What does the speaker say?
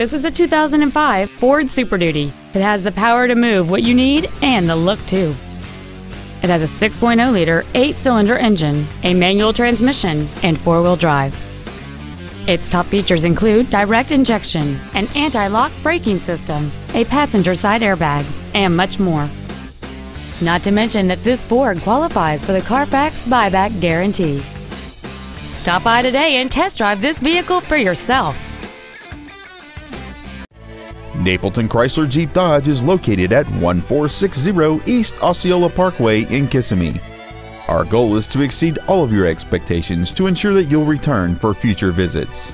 This is a 2005 Ford Super Duty. It has the power to move what you need and the look too. It has a 6.0 liter, 8 cylinder engine, a manual transmission, and four wheel drive. Its top features include direct injection, an anti lock braking system, a passenger side airbag, and much more. Not to mention that this Ford qualifies for the Carfax buyback guarantee. Stop by today and test drive this vehicle for yourself. Napleton Chrysler Jeep Dodge is located at 1460 East Osceola Parkway in Kissimmee. Our goal is to exceed all of your expectations to ensure that you'll return for future visits.